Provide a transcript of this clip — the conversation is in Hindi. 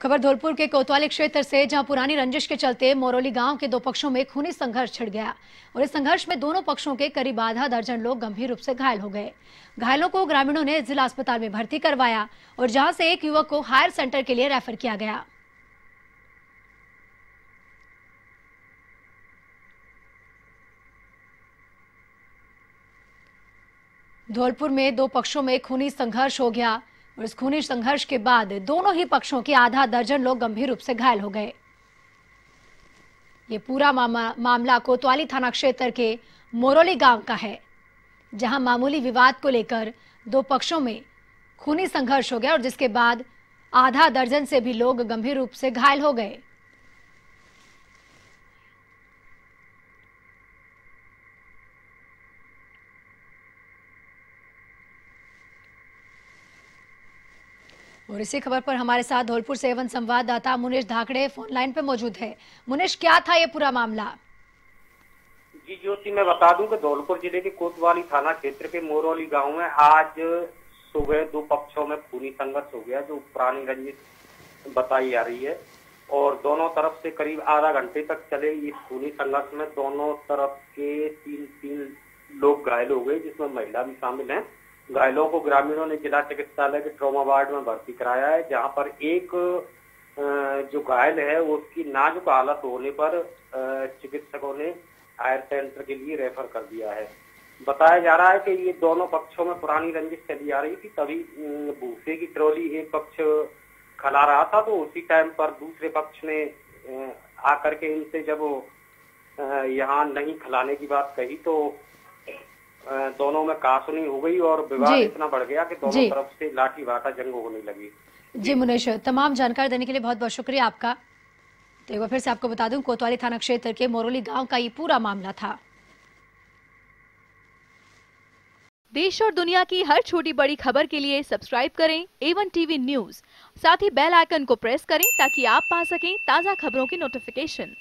खबर धौलपुर के कोतवाली क्षेत्र से, जहाँ पुरानी रंजिश के चलते मोरोली गाँव के दो पक्षों में खूनी संघर्ष छिड़ गया और इस संघर्ष में दोनों पक्षों के करीब आधा दर्जन लोग गंभीर रूप से घायल हो गए। घायलों को ग्रामीणों ने जिला अस्पताल में भर्ती करवाया और जहाँ से एक युवक को हायर सेंटर के लिए रेफर किया गया। धौलपुर में दो पक्षों में खूनी संघर्ष हो गया और इस खूनी संघर्ष के बाद दोनों ही पक्षों के आधा दर्जन लोग गंभीर रूप से घायल हो गए। ये पूरा मामा, मामला कोतवाली थाना क्षेत्र के मोरोली गाँव का है जहाँ मामूली विवाद को लेकर दो पक्षों में खूनी संघर्ष हो गया और जिसके बाद आधा दर्जन से भी लोग गंभीर रूप से घायल हो गए। और इसी खबर पर हमारे साथ धौलपुर से एवं संवाददाता मुनीश धाकड़े फ़ोन लाइन पे मौजूद है। मुनीश, क्या था ये पूरा मामला? जी, ज्योति, मैं बता दूँ कि धौलपुर ज़िले के कोतवाली थाना क्षेत्र के मोरौली गाँव में आज सुबह दो पक्षों में खूनी संघर्ष हो गया, जो पुरानी रंजित बताई जा रही है। और दोनों तरफ़ से करीब आधा घंटे तक चले इस खूनी संघर्ष में दोनों तरफ़ के तीन तीन लोग घायल हो गए, जिसमें महिला भी शामिल हैं। घायलों को ग्रामीणों ने जिला चिकित्सालय के ट्रोमा वार्ड में भर्ती कराया है, जहाँ पर एक जो घायल है उसकी नाजुक हालत होने पर चिकित्सकों ने हायर सेंटर के लिए रेफर कर दिया है। बताया जा रहा है कि ये दोनों पक्षों में पुरानी रंजिश चली आ रही थी, तभी भूसे की ट्रॉली एक पक्ष खला रहा था तो उसी टाइम पर दूसरे पक्ष ने आकर के इनसे जब यहाँ नहीं खिलाने की बात कही तो दोनों में कासुनी हो गई और विवाद इतना बढ़ गया कि दोनों तरफ़ से लाठी भाटा जंग होने लगी। जी मुनेश तमाम जानकारी देने के लिए बहुत बहुत शुक्रिया आपका। तो एक बार फिर से आपको बता दूँ कोतवाली थाना क्षेत्र के मोरोली गाँव का ये पूरा मामला था। देश और दुनिया की हर छोटी बड़ी खबर के लिए सब्सक्राइब करें एवन टीवी न्यूज़ साथ ही बेल आइकन को प्रेस करें ताकि आप पा सकें ताज़ा खबरों की नोटिफिकेशन।